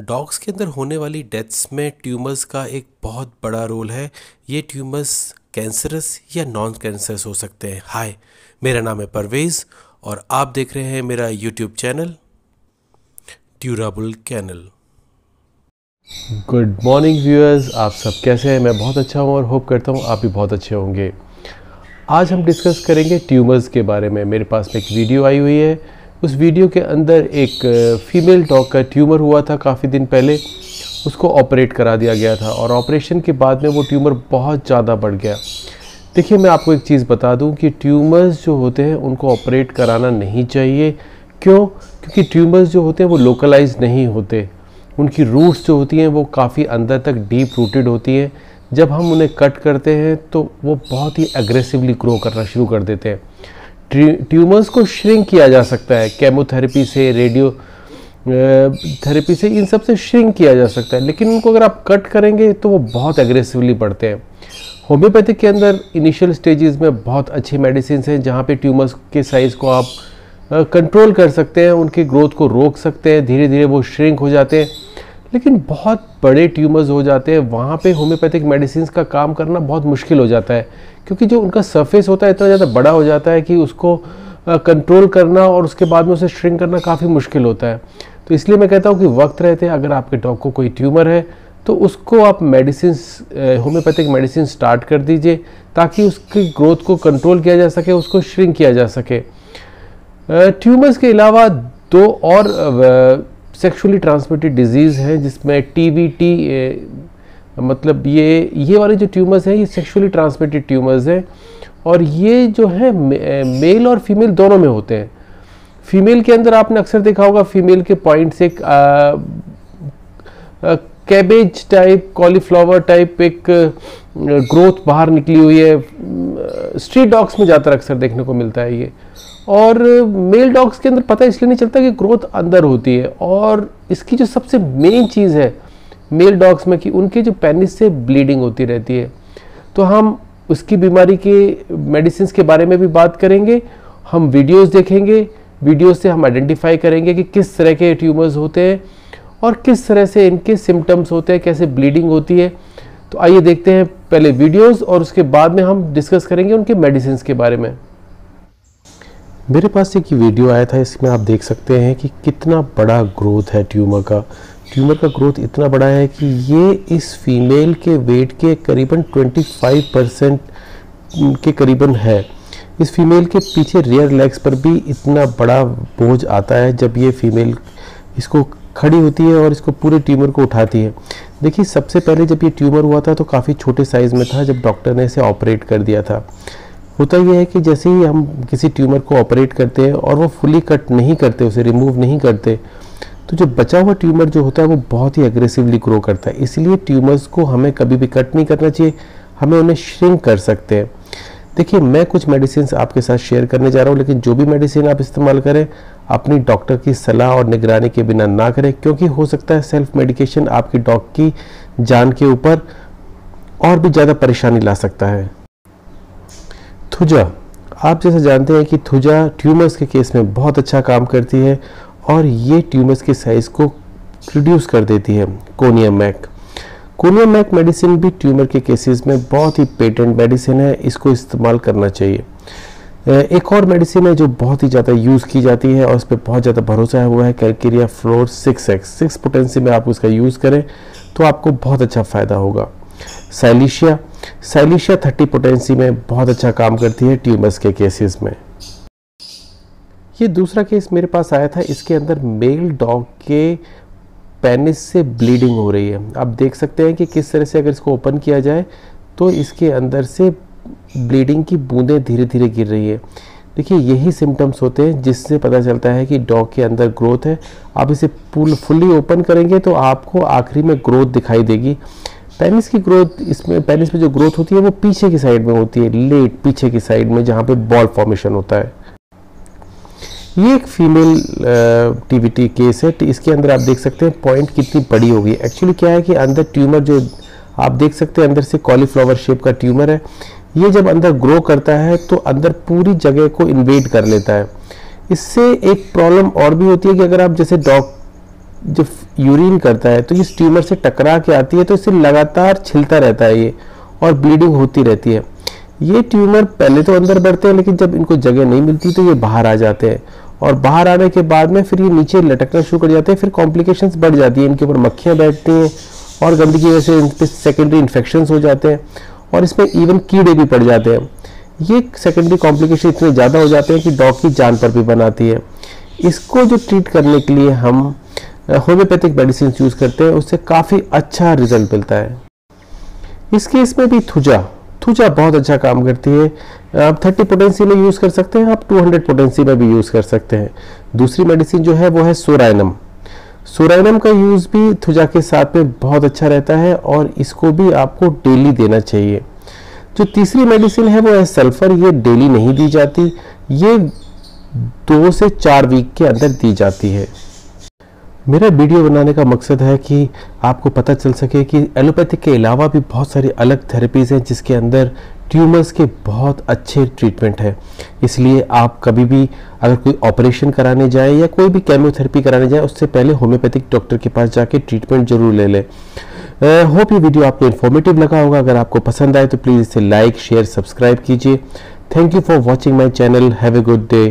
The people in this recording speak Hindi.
डॉग्स के अंदर होने वाली डेथ्स में ट्यूमर्स का एक बहुत बड़ा रोल है। ये ट्यूमर्स कैंसरस या नॉन कैंसरस हो सकते हैं। हाय, मेरा नाम है परवेज़ और आप देख रहे हैं मेरा YouTube channel durable canal good morning viewers आप सब कैसे हैं? मैं बहुत अच्छा हूँ और होप करता हूँ आप भी बहुत अच्छे होंगे। आज हम डिस्कस करेंगे ट्यूमर्स के बारे में। मेरे पास में एक वीडियो आई हुई है। उस वीडियो के अंदर एक फीमेल डॉग का ट्यूमर हुआ था काफ़ी दिन पहले। उसको ऑपरेट करा दिया गया था और ऑपरेशन के बाद में वो ट्यूमर बहुत ज़्यादा बढ़ गया। देखिए, मैं आपको एक चीज़ बता दूँ कि ट्यूमर्स जो होते हैं, उनको ऑपरेट कराना नहीं चाहिए। क्यों? क्योंकि ट्यूमर्स जो होते हैं, वो लोकलाइज नहीं होते। उनकी रूट्स जो होती हैं, वो काफ़ी अंदर तक डीप रूटेड होती हैं। जब हम उन्हें कट करते हैं तो वो बहुत ही एग्रेसिवली ग्रो करना शुरू कर देते हैं। ट्यूमर्स को श्रिंक किया जा सकता है, केमोथेरेपी से, रेडियो थेरेपी से, इन सबसे श्रिंक किया जा सकता है। लेकिन उनको अगर आप कट करेंगे तो वो बहुत एग्रेसिवली बढ़ते हैं। होम्योपैथिक के अंदर इनिशियल स्टेजेस में बहुत अच्छी मेडिसिन हैं, जहाँ पे ट्यूमर्स के साइज़ को आप कंट्रोल कर सकते हैं, उनकी ग्रोथ को रोक सकते हैं धीरे धीरे वो श्रिंक हो जाते हैं। लेकिन बहुत बड़े ट्यूमर्स हो जाते हैं, वहाँ पे होम्योपैथिक मेडिसिन का काम करना बहुत मुश्किल हो जाता है, क्योंकि जो उनका सरफेस होता है इतना ज़्यादा बड़ा हो जाता है कि उसको कंट्रोल करना और उसके बाद में उसे श्रिंक करना काफ़ी मुश्किल होता है। तो इसलिए मैं कहता हूँ कि वक्त रहते अगर आपके डॉग को कोई ट्यूमर है तो उसको आप मेडिसिन होम्योपैथिक मेडिसिन स्टार्ट कर दीजिए, ताकि उसकी ग्रोथ को कंट्रोल किया जा सके, उसको श्रिंक किया जा सके। ट्यूमर्स के अलावा दो और सेक्सुअली ट्रांसमिटेड डिज़ीज़ हैं, जिसमें टीवीटी मतलब ये ये वाले जो ट्यूमर्स हैं, ये सेक्सुअली ट्रांसमिटेड ट्यूमर्स हैं। और ये जो है मेल और फीमेल दोनों में होते हैं। फीमेल के अंदर आपने अक्सर देखा होगा फीमेल के पॉइंट से एक कैबेज टाइप कॉलीफ्लावर टाइप एक ग्रोथ बाहर निकली हुई है। स्ट्रीट डॉग्स में ज़्यादातर अक्सर देखने को मिलता है ये। और मेल डॉग्स के अंदर पता इसलिए नहीं चलता कि ग्रोथ अंदर होती है। और इसकी जो सबसे मेन चीज़ है मेल डॉग्स में कि उनके जो पेनिस से ब्लीडिंग होती रहती है। तो हम उसकी बीमारी के मेडिसिन के बारे में भी बात करेंगे, हम वीडियोस देखेंगे वीडियोस से हम आइडेंटिफाई करेंगे कि किस तरह के ट्यूमर्स होते हैं और किस तरह से इनके सिम्टम्स होते हैं, कैसे ब्लीडिंग होती है। तो आइए देखते हैं पहले वीडियोस और उसके बाद में हम डिस्कस करेंगे उनके मेडिसिन के बारे में। मेरे पास एक वीडियो आया था, इसमें आप देख सकते हैं कि कितना बड़ा ग्रोथ है ट्यूमर का। ट्यूमर का ग्रोथ इतना बड़ा है कि ये इस फीमेल के वेट के करीबन 25 परसेंट के करीबन है। इस फीमेल के पीछे रियर लेग्स पर भी इतना बड़ा बोझ आता है जब ये फीमेल इसको खड़ी होती है और इसको पूरे ट्यूमर को उठाती है। देखिए, सबसे पहले जब ये ट्यूमर हुआ था तो काफ़ी छोटे साइज़ में था, जब डॉक्टर ने इसे ऑपरेट कर दिया था। होता यह है कि जैसे ही हम किसी ट्यूमर को ऑपरेट करते हैं और वो फुली कट नहीं करते, उसे रिमूव नहीं करते तो जो बचा हुआ ट्यूमर जो होता है वो बहुत ही अग्रेसिवली ग्रो करता है। इसलिए ट्यूमर्स को हमें कभी भी कट नहीं करना चाहिए, हमें उन्हें श्रिंक कर सकते हैं। देखिए, मैं कुछ मेडिसिन आपके साथ शेयर करने जा रहा हूँ, लेकिन जो भी मेडिसिन आप इस्तेमाल करें, अपनी डॉक्टर की सलाह और निगरानी के बिना ना करें, क्योंकि हो सकता है सेल्फ मेडिकेशन आपकी डॉग की जान के ऊपर और भी ज़्यादा परेशानी ला सकता है। थुजा। आप जैसे जानते हैं कि थुजा ट्यूमर्स के केस में बहुत अच्छा काम करती है और ये ट्यूमर्स के साइज़ को रिड्यूस कर देती है conium mac. Conium mac medicine भी ट्यूमर के केसेस में बहुत ही पेटेंट मेडिसिन है, इसको इस्तेमाल करना चाहिए। एक और मेडिसिन है जो बहुत ही ज़्यादा यूज़ की जाती है और उस पर बहुत ज़्यादा भरोसा है वो है calcarea fluor six X six potency में आप उसका यूज़ करें तो आपको बहुत अच्छा फ़ायदा होगा। साइलिशिया साइलिशिया थर्टी पोटेंसी में बहुत अच्छा काम करती है ट्यूमर्स के केसेस में। ये दूसरा केस मेरे पास आया था, इसके अंदर मेल डॉग के पेनिस से ब्लीडिंग हो रही है। आप देख सकते हैं कि किस तरह से अगर इसको ओपन किया जाए तो इसके अंदर से ब्लीडिंग की बूंदें धीरे धीरे गिर रही है। देखिए, यही सिम्टम्स होते हैं जिससे पता चलता है कि डॉग के अंदर ग्रोथ है। आप इसे फुल फुल्ली ओपन करेंगे तो आपको आखिरी में ग्रोथ दिखाई देगी। पेनिस की ग्रोथ, इसमें पेनिस में जो ग्रोथ होती है, वो पीछे की साइड में होती है, लेट पीछे की साइड में, जहाँ पे बॉल फॉर्मेशन होता है। ये एक फीमेल टीवीटी केस है इसके अंदर आप देख सकते हैं पॉइंट कितनी बड़ी होगी। एक्चुअली क्या है कि अंदर ट्यूमर जो, आप देख सकते हैं अंदर से कॉलीफ्लावर शेप का ट्यूमर है। ये जब अंदर ग्रो करता है तो अंदर पूरी जगह को इन्वेड कर लेता है। इससे एक प्रॉब्लम और भी होती है कि अगर आप जैसे डॉग, जब यूरिन करता है तो इस ट्यूमर से टकरा के आती है तो इसे लगातार छिलता रहता है ये, और ब्लीडिंग होती रहती है। ये ट्यूमर पहले तो अंदर बढ़ते हैं, लेकिन जब इनको जगह नहीं मिलती तो ये बाहर आ जाते हैं। और बाहर आने के बाद में फिर ये नीचे लटकना शुरू कर जाते हैं, फिर कॉम्प्लिकेशंस बढ़ जाती है, इनके ऊपर मक्खियाँ बैठती हैं, और गंदगी वजह से इन पर सेकेंडरी इन्फेक्शन हो जाते हैं, और इसमें इवन कीड़े भी पड़ जाते हैं। ये सेकेंडरी कॉम्प्लिकेशन इतने ज़्यादा हो जाते हैं कि डॉग की जान पर भी बनाती है। इसको जो ट्रीट करने के लिए हम होम्योपैथिक मेडिसिन यूज़ करते हैं, उससे काफ़ी अच्छा रिज़ल्ट मिलता है। इस केस में भी थुजा थुजा बहुत अच्छा काम करती है। आप 30 पोटेंसी में यूज़ कर सकते हैं, आप 200 पोटेंसी में भी यूज़ कर सकते हैं। दूसरी मेडिसिन जो है, वो है सोराइनम। सोराइनम का यूज़ भी थुजा के साथ में बहुत अच्छा रहता है और इसको भी आपको डेली देना चाहिए। जो तीसरी मेडिसिन है, वो है सल्फ़र। ये डेली नहीं दी जाती, ये दो से चार वीक के अंदर दी जाती है। मेरा वीडियो बनाने का मकसद है कि आपको पता चल सके कि एलोपैथिक के अलावा भी बहुत सारी अलग थेरेपीज़ हैं जिसके अंदर ट्यूमर्स के बहुत अच्छे ट्रीटमेंट है। इसलिए आप कभी भी अगर कोई ऑपरेशन कराने जाए या कोई भी केमोथेरेपी कराने जाए, उससे पहले होम्योपैथिक डॉक्टर के पास जाके ट्रीटमेंट ज़रूर ले लें। होप ये वीडियो आपको इन्फॉर्मेटिव लगा होगा। अगर आपको पसंद आए तो प्लीज़ इसे लाइक शेयर सब्सक्राइब कीजिए। Thank you for watching my channel have a good day